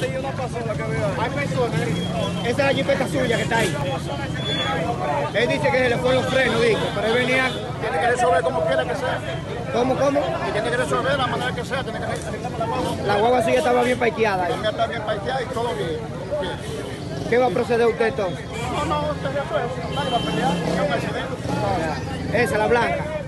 Sí, una persona que veo ahí. Hay personas. Esa es la jipeta suya que está ahí. Él dice que se le fue los frenos, dice, pero él venía. Tiene que resolver como quiera que sea. ¿Cómo, cómo? Y tiene que resolver la manera que sea. Tiene que arreglarme la mano. La guagua suya estaba bien parqueada ahí. Ya ¿eh? está bien parqueada y todo bien. ¿Qué va a proceder usted entonces? No, no, usted resuelve. Si nadie va a pelear. Es un accidente. Esa, la blanca.